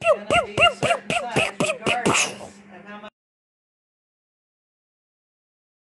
Pew, pew, pew.